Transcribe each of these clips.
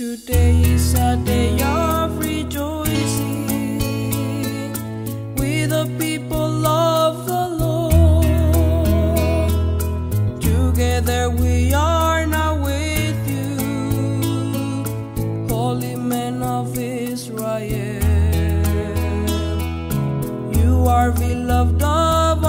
Today is a day of rejoicing with the people of the Lord. Together we are now with you, holy men of Israel. You are beloved of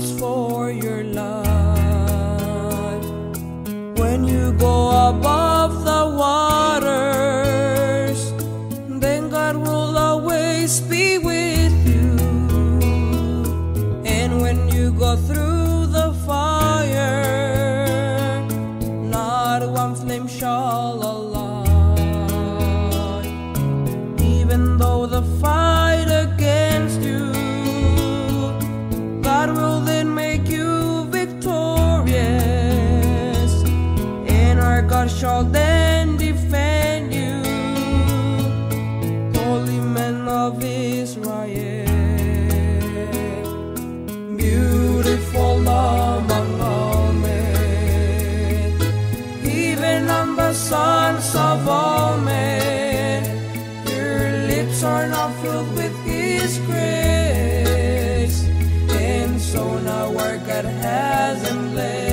for your life. When you go above the waters, then God will always be with you. And when you go through the fire, not one flame shall alight. Even though the fight God shall then defend you, holy men of Israel. Beautiful among all men, even on the sons of all men, your lips are not filled with His grace, and so now our God has blessed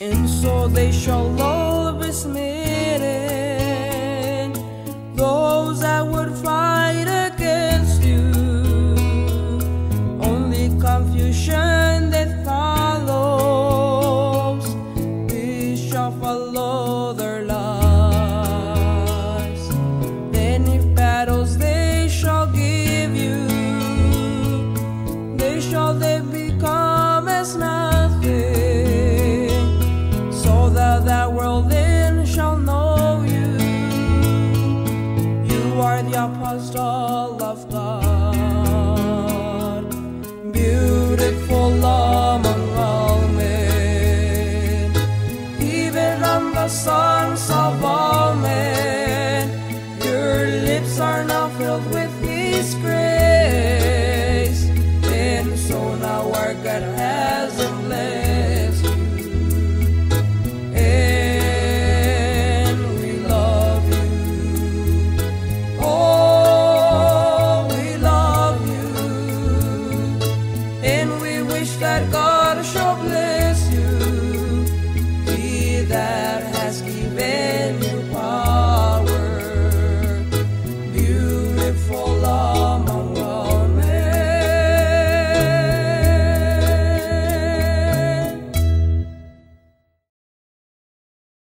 And so they shall all be smitten, those that would the apostle of God, beautiful among